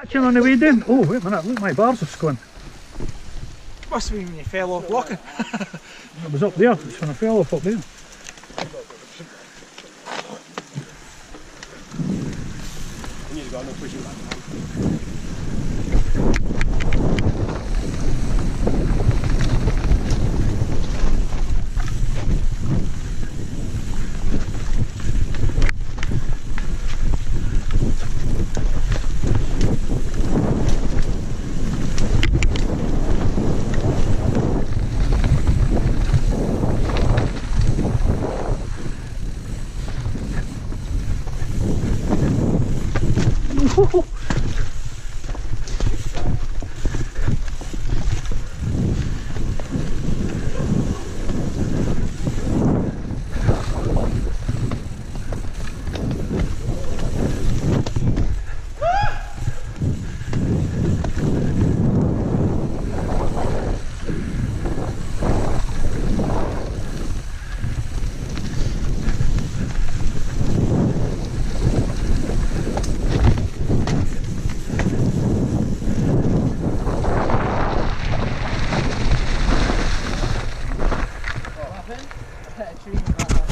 Catching on the way down. Oh, wait a minute, look, my bars have gone. Must have been when you fell off walking. It was up there, it's when I fell off up there. You need to go, no pushing back. Woo-hoo. 再去你妈